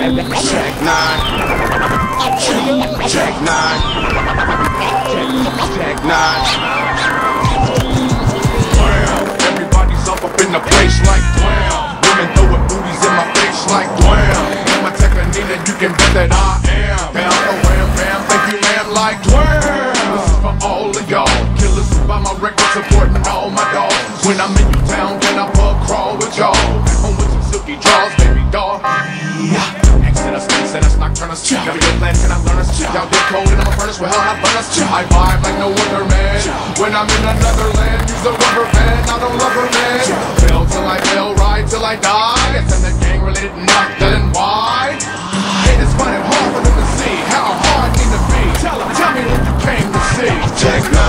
Tech N9ne. Tech N9ne. Tech N9ne. Wham. Everybody's up up in the place like wham. Women throwing booties in my face like wham. In my Tecca Nina, you can bet that I am. Bam, wham, bam, thank you, man, like wham. This is for all of y'all. Killers buy my record supporting all my dogs. When I'm in your town, can I pub crawl with y'all? Home with some silky draws, baby doll. Yeah. Exodus, Exodus, nocturnus. Got a good plan, can I learn us? Y'all get cold and I'm a furnace, well, hell, I burn us. I vibe like no other man. When I'm in another land, use a rubber band, I don't love her, man. Fell till I fell, ride till I die. It's in the gang related, not telling why. It is fun and hard for them to see how hard it need to be. Tell, tell me what you came to see. Check